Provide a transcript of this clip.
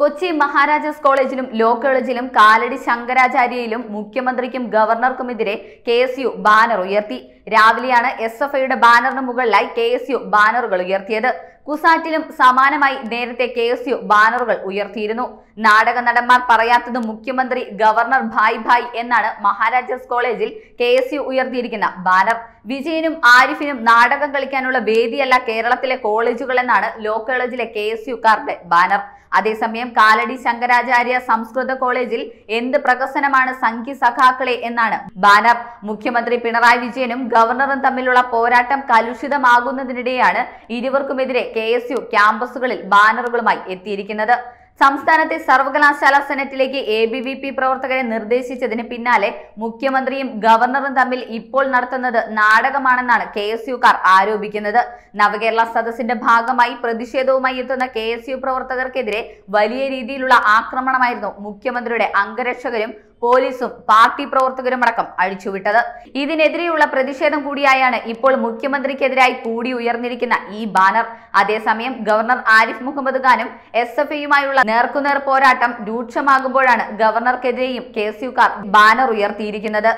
കൊച്ചി മഹാരാജാസ് കോളേജിലും ലോ കോളേജിലും കാലടി ശങ്കരാചാര്യയിലും മുഖ്യമന്ത്രിക്കും ഗവർണർക്കുമെതിരെ കെ എസ് യു ബാനർ ഉയർത്തി. രാവിലെയാണ് എസ് എഫ് ഐയുടെ ബാനറിന് മുകളിലായി കെ എസ് യു ബാനറുകൾ ഉയർത്തിയത്. കുസാറ്റിലും സമാനമായി നേരത്തെ കെ എസ് യു ബാനറുകൾ ഉയർത്തിയിരുന്നു. നാടക നടന്മാർ പറയാത്തത് മുഖ്യമന്ത്രി ഗവർണർ ഭായ് ഭായ് എന്നാണ് മഹാരാജാസ് കോളേജിൽ കെ എസ് യു ഉയർത്തിയിരിക്കുന്ന ബാനർ. വിജയനും ആരിഫിനും നാടകം കളിക്കാനുള്ള വേദിയല്ല കേരളത്തിലെ കോളേജുകൾ എന്നാണ് ലോ കോളേജിലെ കെ എസ് യുക്കാരുടെ ബാനർ. അതേസമയം കാലടി ശങ്കരാചാര്യ സംസ്കൃത കോളേജിൽ എന്ത് പ്രകസനമാണ് സംഘി സഖാക്കളെ എന്നാണ്. ബാനർ മുഖ്യമന്ത്രി പിണറായി വിജയനും ഗവർണറും തമ്മിലുള്ള പോരാട്ടം കലുഷിതമാകുന്നതിനിടെയാണ് ഇരുവർക്കുമെതിരെ കെ ക്യാമ്പസുകളിൽ ബാനറുകളുമായി എത്തിയിരിക്കുന്നത്. സംസ്ഥാനത്തെ സർവകലാശാല സെനറ്റിലേക്ക് എ ബി വി പി പ്രവർത്തകരെ നിർദ്ദേശിച്ചതിന് പിന്നാലെ മുഖ്യമന്ത്രിയും ഗവർണറും തമ്മിൽ ഇപ്പോൾ നടത്തുന്നത് നാടകമാണെന്നാണ് കെ എസ് യുക്കാർ ആരോപിക്കുന്നത്. നവകേരള സദസ്സിന്റെ ഭാഗമായി പ്രതിഷേധവുമായി എത്തുന്ന കെ എസ് യു പ്രവർത്തകർക്കെതിരെ വലിയ രീതിയിലുള്ള ആക്രമണമായിരുന്നു മുഖ്യമന്ത്രിയുടെ അംഗരക്ഷകരും പോലീസും പാർട്ടി പ്രവർത്തകരും അടക്കം അഴിച്ചുവിട്ടത്. ഇതിനെതിരെയുള്ള പ്രതിഷേധം കൂടിയായാണ് ഇപ്പോൾ മുഖ്യമന്ത്രിക്കെതിരായി കൂടി ഉയർന്നിരിക്കുന്ന ഈ ബാനർ. അതേസമയം ഗവർണർ ആരിഫ് മുഹമ്മദ് ഖാനും എസ് എഫ് ഐയുമായുള്ള നേർക്കുനേർ പോരാട്ടം രൂക്ഷമാകുമ്പോഴാണ് ഗവർണർക്കെതിരെയും കെ എസ് ബാനർ ഉയർത്തിയിരിക്കുന്നത്.